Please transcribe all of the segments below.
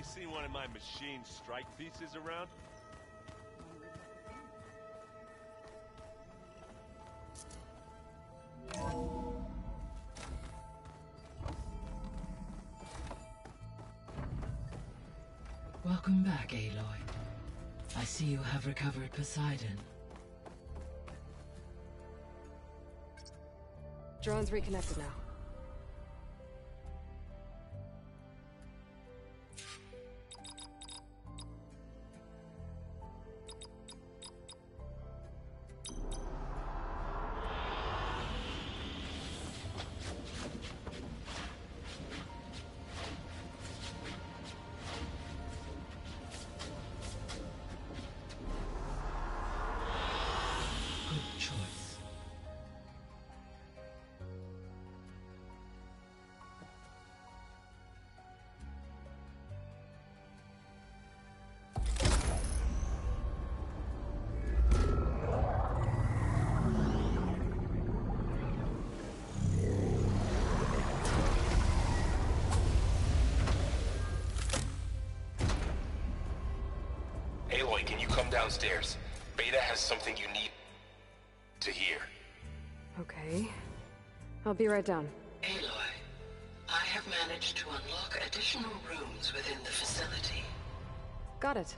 Anybody seen one of my machine strike pieces around? Welcome back, Aloy. I see you have recovered Poseidon. Drone's reconnected now. Aloy, can you come downstairs? Beta has something you need to hear. Okay. I'll be right down. Aloy, I have managed to unlock additional rooms within the facility. Got it.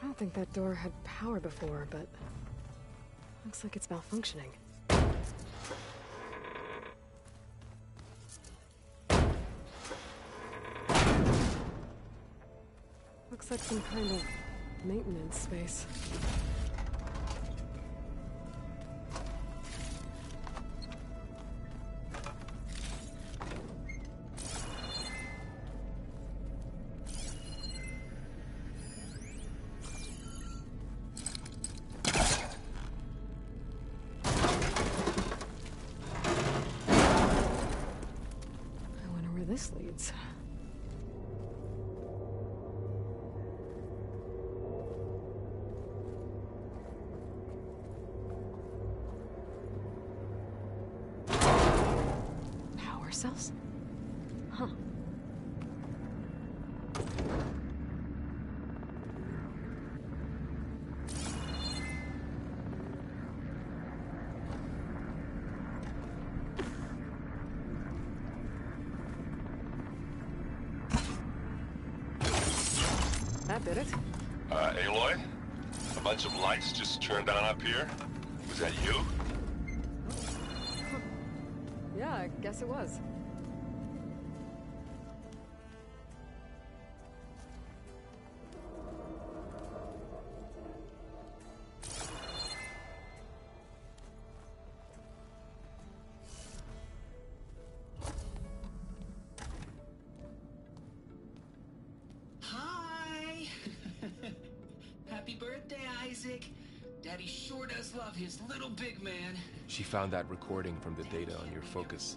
I don't think that door had power before, but looks like it's malfunctioning. Looks like some kind of maintenance space. Cells? Huh. That did it. Uh, Aloy? A bunch of lights just turned on up here? Was that you? Yeah, I guess it was. Happy birthday, Isaac! Daddy sure does love his little big man. She found that recording from the data on your focus.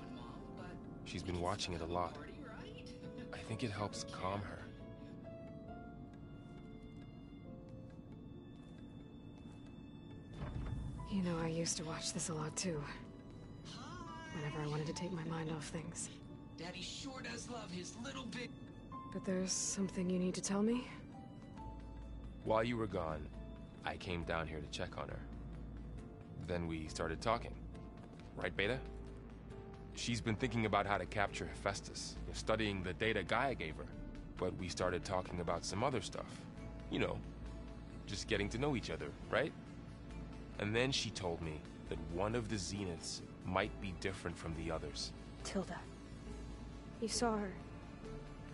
She's been watching it a lot. I think it helps calm her. You know, I used to watch this a lot too. Whenever I wanted to take my mind off things. Daddy sure does love his little big. But there's something you need to tell me? While you were gone, I came down here to check on her. Then we started talking. Right, Beta? She's been thinking about how to capture Hephaestus, studying the data Gaia gave her. But we started talking about some other stuff. You know, just getting to know each other, right? And then she told me that one of the Zeniths might be different from the others. Tilda. You saw her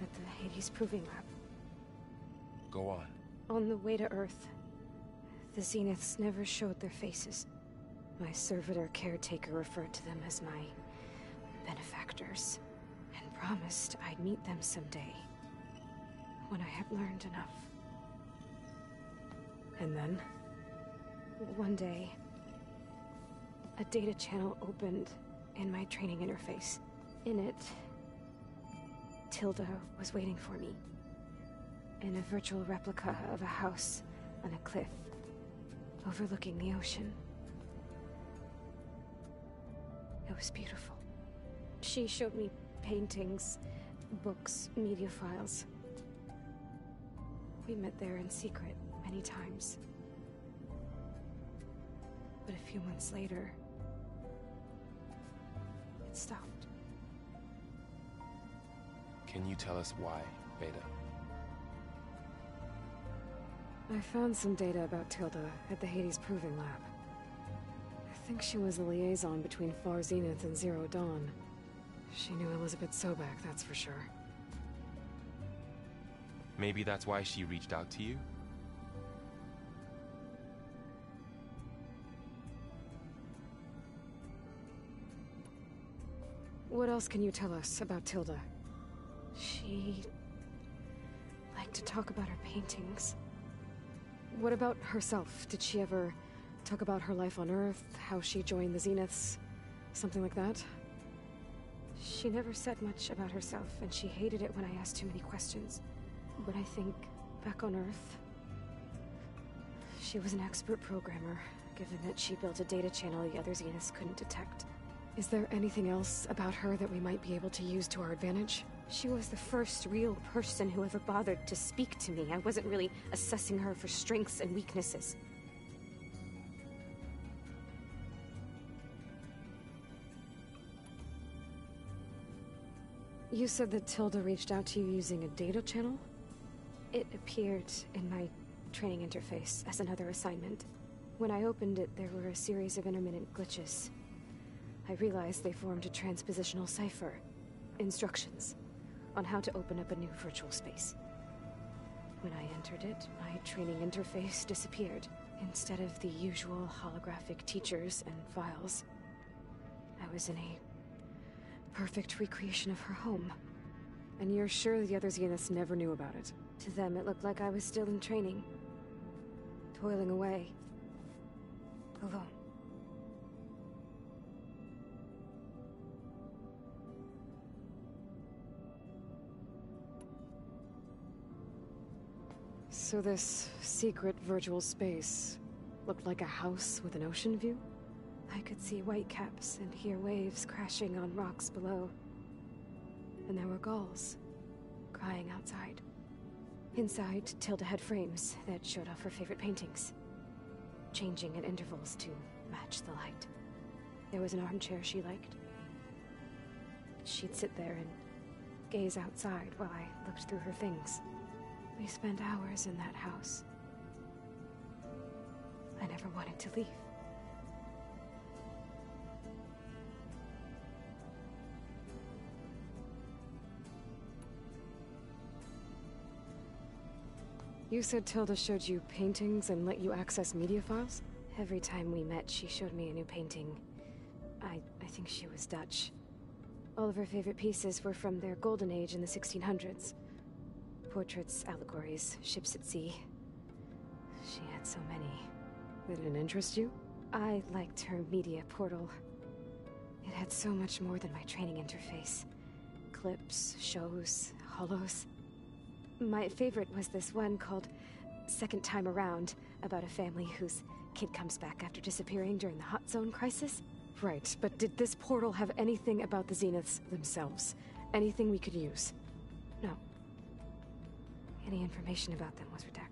at the Hades Proving Lab. Go on. On the way to Earth, the Zeniths never showed their faces. My servitor caretaker referred to them as my benefactors, and promised I'd meet them someday when I had learned enough. And then? One day, a data channel opened in my training interface. In it, Tilda was waiting for me. In a virtual replica of a house on a cliff, overlooking the ocean. It was beautiful. She showed me paintings, books, media files. We met there in secret many times. But a few months later, it stopped. Can you tell us why, Beta? I found some data about Tilda at the Hades Proving Lab. I think she was a liaison between Far Zenith and Zero Dawn. She knew Elizabeth Sobek, that's for sure. Maybe that's why she reached out to you? What else can you tell us about Tilda? She liked to talk about her paintings. What about herself? Did she ever talk about her life on Earth, how she joined the Zeniths? Something like that? She never said much about herself, and she hated it when I asked too many questions. But I think back on Earth, she was an expert programmer, given that she built a data channel the other Zeniths couldn't detect. Is there anything else about her that we might be able to use to our advantage? She was the first real person who ever bothered to speak to me. I wasn't really assessing her for strengths and weaknesses. You said that Tilda reached out to you using a data channel? It appeared in my training interface as another assignment. When I opened it, there were a series of intermittent glitches. I realized they formed a transpositional cipher. Instructions on how to open up a new virtual space. When I entered it, my training interface disappeared. Instead of the usual holographic teachers and files, I was in a perfect recreation of her home. And you're sure the other Zeniths never knew about it? To them, it looked like I was still in training, toiling away, alone. So this secret virtual space looked like a house with an ocean view? I could see whitecaps and hear waves crashing on rocks below. and there were gulls crying outside. Inside, Tilda had frames that showed off her favorite paintings, changing at intervals to match the light. There was an armchair she liked. She'd sit there and gaze outside while I looked through her things. We spent hours in that house. I never wanted to leave. You said Tilda showed you paintings and let you access media files? Every time we met, she showed me a new painting. I, I think she was Dutch. All of her favorite pieces were from their golden age in the 1600s. Portraits, allegories, ships at sea. She had so many. Did it interest you? I liked her media portal. It had so much more than my training interface. Clips, shows, holos. My favorite was this one called Second Time Around, about a family whose kid comes back after disappearing during the Hot Zone crisis. Right, but did this portal have anything about the Zeniths themselves? Anything we could use? Any information about them was redacted.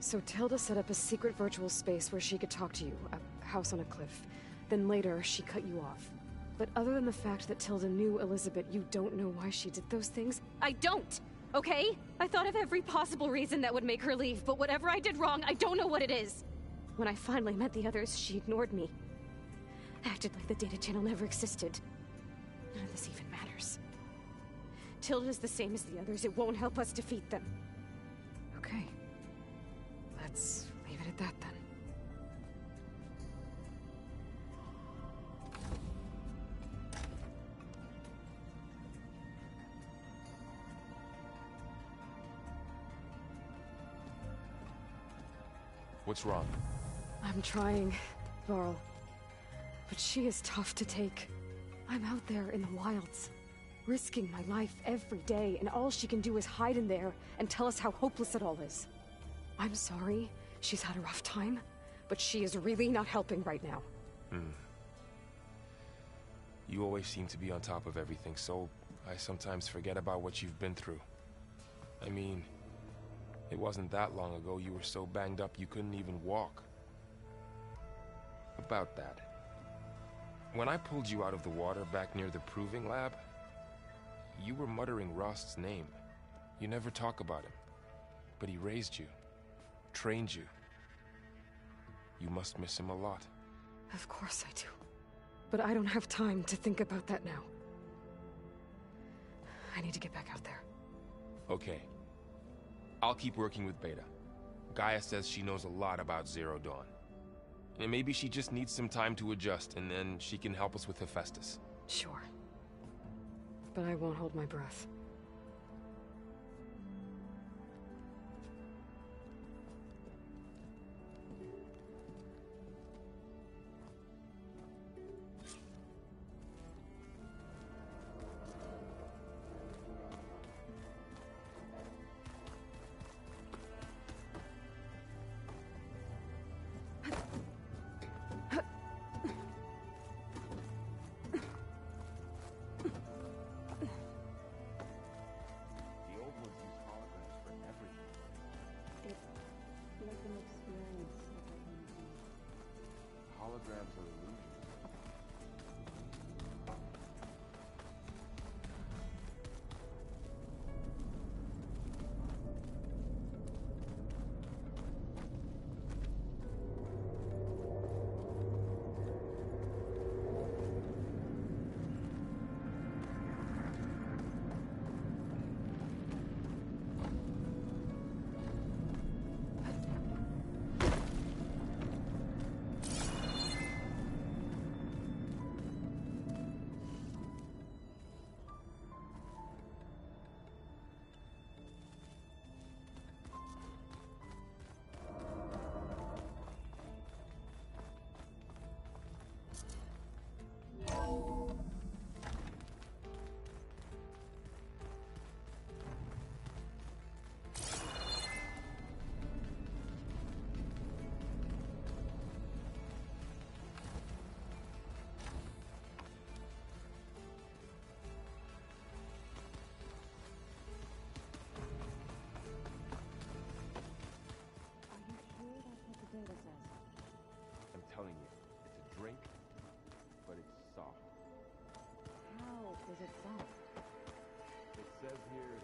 So Tilda set up a secret virtual space where she could talk to you, a house on a cliff. Then later, she cut you off. But other than the fact that Tilda knew Elizabeth, you don't know why she did those things? I don't! Okay? I thought of every possible reason that would make her leave, but whatever I did wrong, I don't know what it is. When I finally met the others, she ignored me. Acted like the data channel never existed. None of this even matters. Tilda's the same as the others. It won't help us defeat them. Okay. Let's leave it at that then. What's wrong? I'm trying, Varl. But she is tough to take. I'm out there in the wilds, risking my life every day, and all she can do is hide in there and tell us how hopeless it all is. I'm sorry, she's had a rough time, but she is really not helping right now. Hmm. You always seem to be on top of everything, so I sometimes forget about what you've been through. I mean, it wasn't that long ago you were so banged up you couldn't even walk. About that. When I pulled you out of the water back near the proving lab, you were muttering Rost's name. You never talk about him. But he raised you, trained you. You must miss him a lot. Of course I do. But I don't have time to think about that now. I need to get back out there. Okay. I'll keep working with Beta. Gaia says she knows a lot about Zero Dawn. And maybe she just needs some time to adjust, and then she can help us with Hephaestus. Sure. But I won't hold my breath. holograms of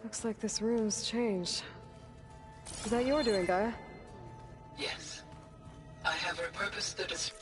Looks like this room's changed. Is that your doing, Gaia? Yes. I have repurposed the dis-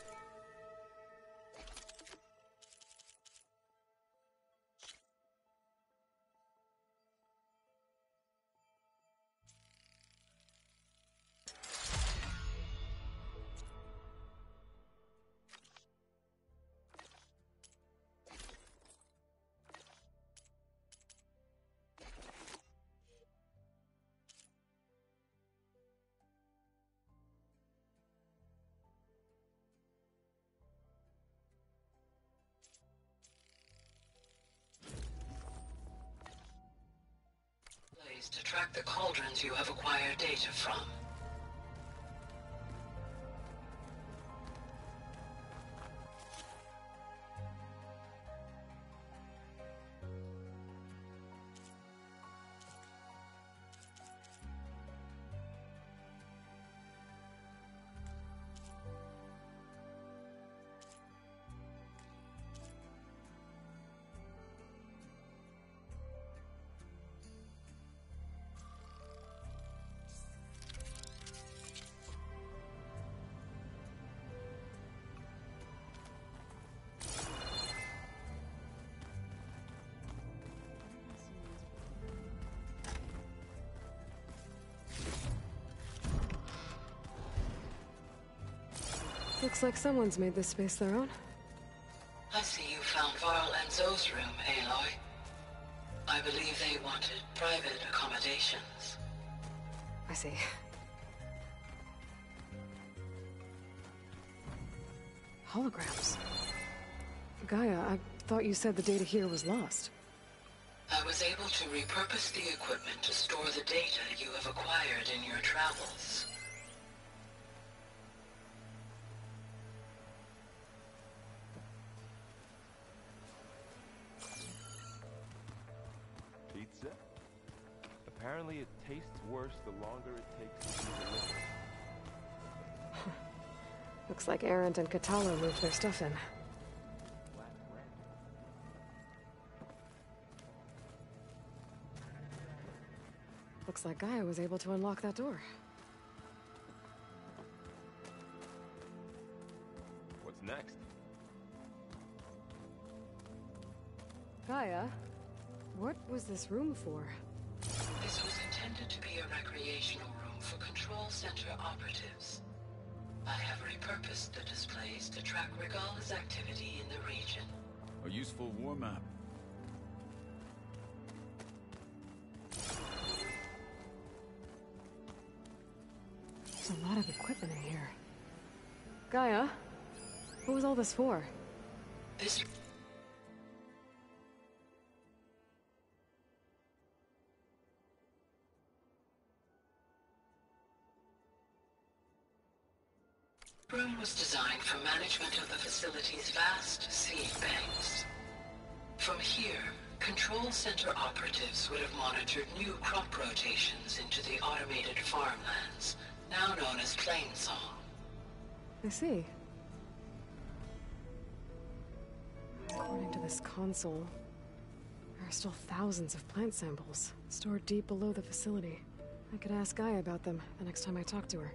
to track the cauldrons you have acquired data from. Looks like someone's made this space their own. I see you found Varl and Zoe's room, Aloy. I believe they wanted private accommodations. I see. Holograms. Gaia, I thought you said the data here was lost. I was able to repurpose the equipment to store the data you have acquired in your travels. Worse the longer it takes to be delivered. Looks like Erend and Kotallo moved their stuff in. Looks like Gaia was able to unlock that door. What's next? Gaia, what was this room for? This was intended to be a recreational room for Control Center operatives. I have repurposed the displays to track Regalla's activity in the region. A useful war map. There's a lot of equipment in here. Gaia, what was all this for? This room was designed for management of the facility's vast seed banks. From here, Control Center operatives would have monitored new crop rotations into the automated farmlands, now known as Plainsong. I see. According to this console, there are still thousands of plant samples stored deep below the facility. I could ask Gaia about them the next time I talk to her.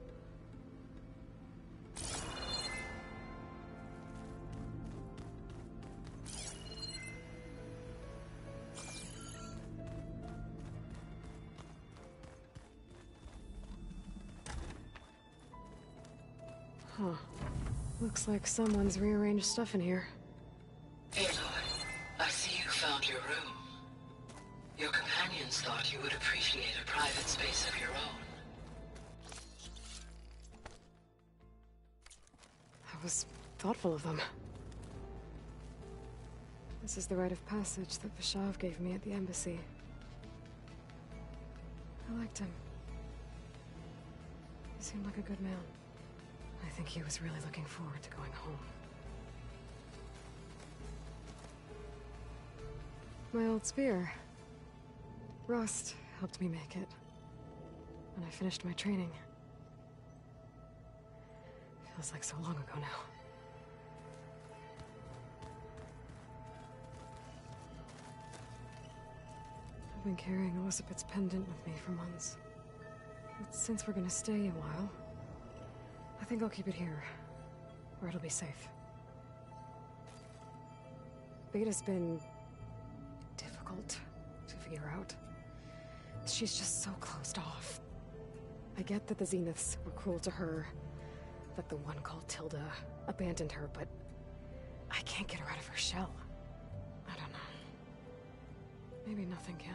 Huh. Looks like someone's rearranged stuff in here. Aloy, I see you found your room. Your companions thought you would appreciate a private space of your own. That was thoughtful of them. This is the rite of passage that Vashav gave me at the embassy. I liked him. He seemed like a good man. I think he was really looking forward to going home. My old spear. Rost helped me make it. When I finished my training. Feels like so long ago now. I've been carrying Elizabeth's pendant with me for months. But since we're gonna stay a while, I think I'll keep it here, where it'll be safe. Beta's been difficult to figure out. She's just so closed off. I get that the Zeniths were cruel to her, that the one called Tilda abandoned her, but I can't get her out of her shell. I don't know. Maybe nothing can.